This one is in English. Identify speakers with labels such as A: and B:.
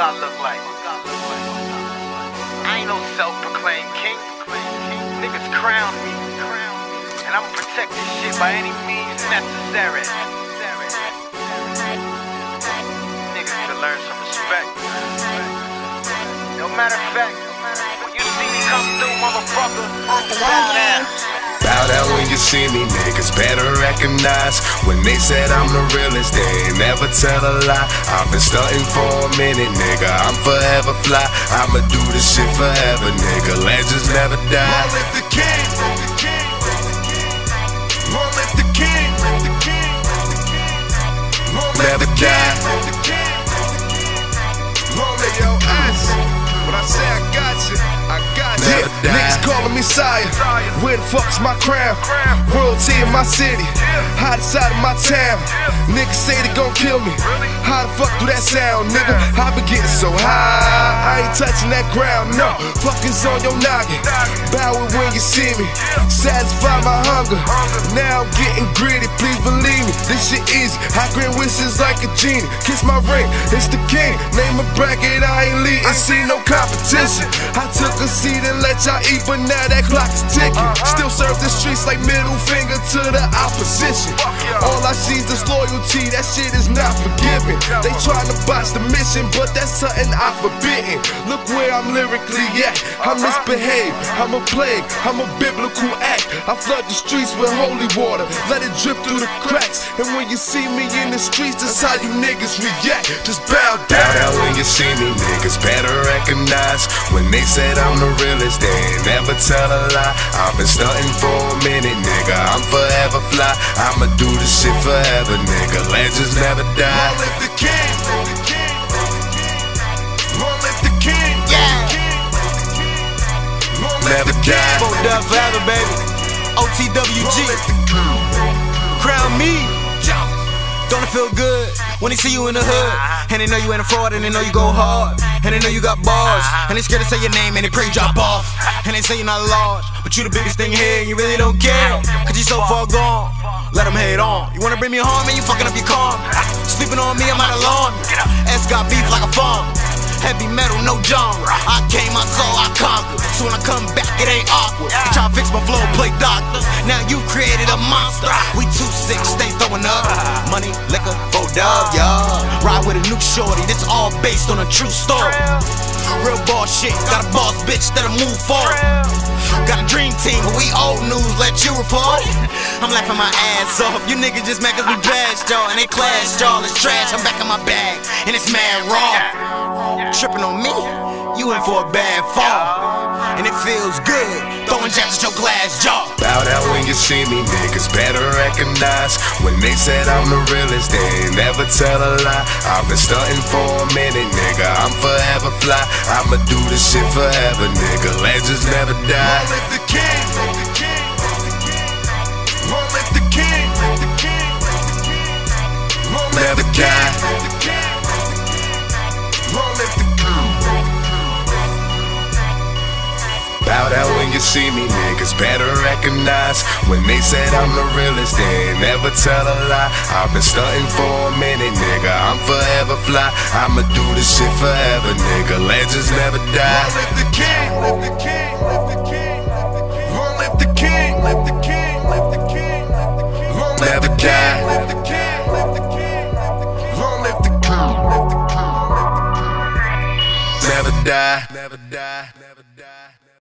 A: I look like? I ain't no self-proclaimed king. Niggas crown me. And I'ma protect this shit by any means necessary. Niggas can learn some respect. No matter of fact, when you see me come through, motherfucker, bow down.
B: Bow down when you see me, niggas better recognize When they said I'm the realest, they ain't never tell a lie I've been stunting for a minute, nigga, I'm forever fly I'ma do this shit forever, nigga, legends never die
C: the king, long live the king, long live
B: Never
C: the
B: die.
C: king, long live your. When I say I got
B: die.
C: Niggas calling me sire. Where the fuck's my crown? Royalty in my city, hottest side of my town. Niggas say they gon' kill me. How the fuck do that sound, nigga? I been getting so high, I ain't touching that ground. No, fuckers on your noggin. Bow it when you see me. Satisfy my hunger. Now I'm getting greedy, please believe me. This shit easy. I grant wishes like a genie. Kiss my ring, it's the king. Name a bracket, I ain't leading. See no competition. I took a seat and let y'all eat, but now that clock is ticking. Still serve the streets like middle finger to the opposition. All I see is disloyalty, that shit is not forgiven. They tryna botch the mission, but that's something I forbidden. Look where I'm lyrically at. I misbehave, I'm a plague, I'm a biblical act. I flood the streets with holy water, let it drip through the cracks. And when you see me in the streets, that's how you niggas react. Just bow
B: Bow
C: down.
B: down when you see me, niggas better recognize When they said I'm the realest, they ain't never tell a lie I've been stunting for a minute, nigga, I'm forever fly I'ma do this shit forever, nigga, legends never die
A: Fucked up forever, baby. OTWG. Crown me. Don't it feel good when they see you in the hood? And they know you ain't a fraud, and they know you go hard. And they know you got bars. And they scared to say your name, and they pray you drop off. And they say you're not large, but you the biggest thing here, and you really don't care. Cause you so far gone. Let them hate on. You wanna bring me home, and you fucking up your calm. Sleeping on me, I'm might alarm you. S got beef like a farm. Heavy metal, no genre. I came, I saw, I conquered. So when I come back, it ain't awkward. Try to fix my flow, play doctor. Now you created a monster. We too sick, stay throwing up. Money, liquor, 4Duub, y'all. Ride with a new shorty, this all based on a true story. Real boss shit, got a boss bitch that'll move forward. Got a dream team, but we old news, let you report. I'm laughing my ass off. You niggas just mad us we blast y'all, and they clash y'all. It's trash, I'm back in my bag, and it's mad raw. Tripping on me, you in for a bad fall. And it feels good, throwing jabs at your glass jaw.
B: Bow down when you see me, niggas better recognize. When they said I'm the realest, they ain't never tell a lie. I've been stunting for a minute, nigga, I'm forever fly. I'ma do this shit forever, nigga, legends never die Bow down when you see me, niggas better recognize When they said I'm the realest, they ain't never tell a lie I've been stunting for a minute, nigga, I'm forever fly I'ma do this shit forever, nigga, legends never die
C: Long live the king. Live the king. Live the king. Long live the king. Live the king. Live the king. Long live
B: Never
C: the king.
B: die.
C: Live the king. Live the king. Long live the king. Live the king.
B: Never die, never die, never die